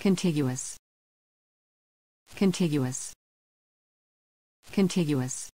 Contiguous. Contiguous. Contiguous.